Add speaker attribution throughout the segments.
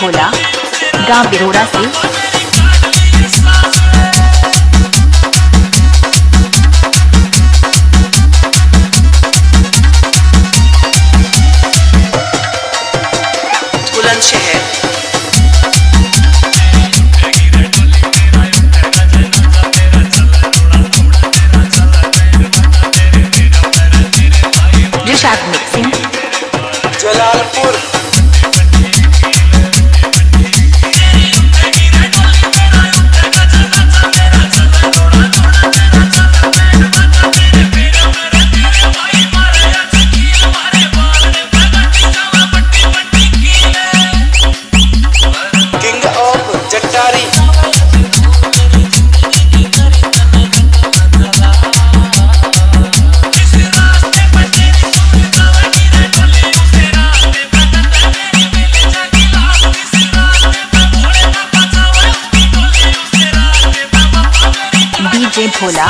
Speaker 1: भोला गाँव बिरोड़ा से।
Speaker 2: जलालपुर।
Speaker 1: भोला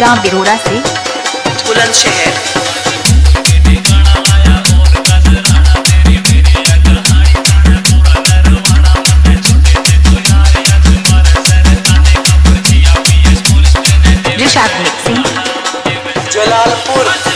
Speaker 1: गाँव बिरोड़ा से
Speaker 2: बुलंदशहर। जलालपुर।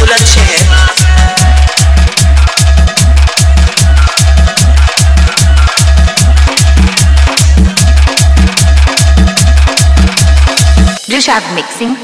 Speaker 2: बुलंदशहर
Speaker 1: रिशाद मिक्सिंग